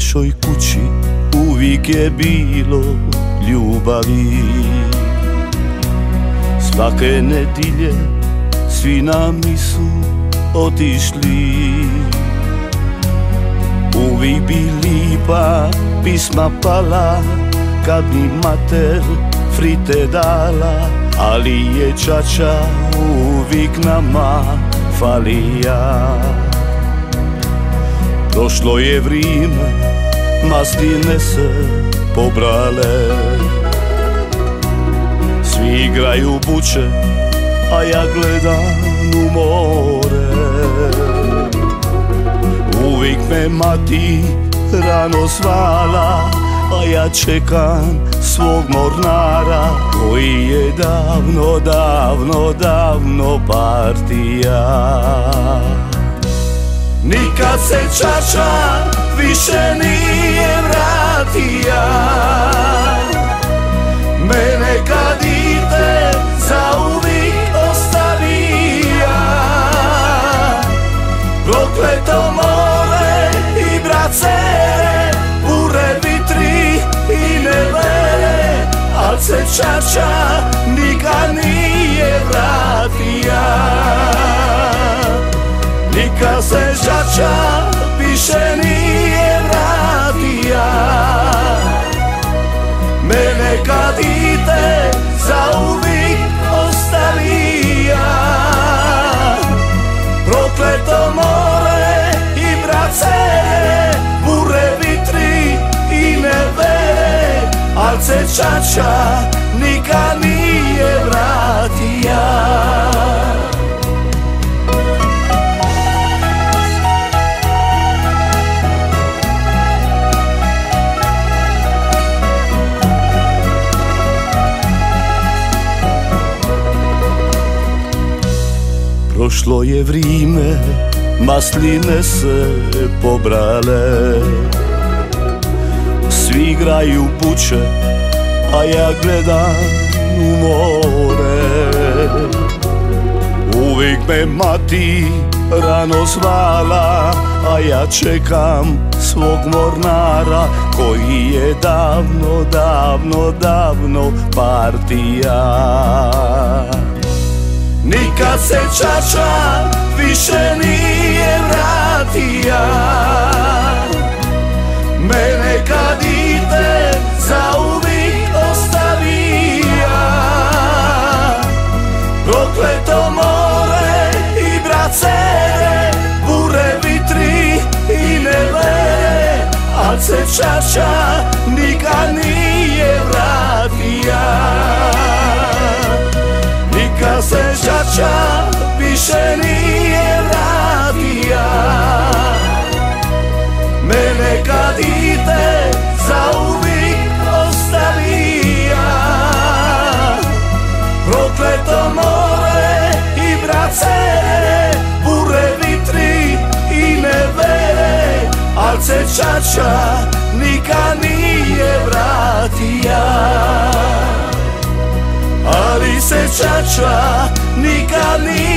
našoj kući uvijek je bilo ljubavi. Svake nedilje svi nam su otišli. Uvijek bi lipa pisma pala kad mi mater frite dala Ali je čača uvijek nama falija Došlo je vrijeme, mastine se pobrale. Svi igraju buče, a ja gledam u more. Uvijek me mati rano svala a ja čekam svog mornara Koji je davno, davno, davno partija. Nikad se čača više nije vratija Mene kad ide za uvijek ostavija Prokleto more i brace Bure vitri i nevere Al se čača nikad nije vratija Nikad se čača više kad ide za uvijek ostavija Prokleto more i brace Bure vitri i nevere Al se čača nikad Prošlo je vrijeme, masline se pobrale. Svi igraju buče, a ja gledam u more. Uvijek me mati rano zvala, a ja čekam svog mornara Koji je davno, davno, davno partija Nikad se čača više nije vratija. Mene kad ide za uvijek ostavija Prokleto more i brace Bure vitri i nevere Al se čača nikad nije vratija više nije vratija. Mene kad ide za uvijek ostavija. Prokleto more i brace Bure vitri i nevere Al se čača nikad nije vratija. Ali se čača nikad nije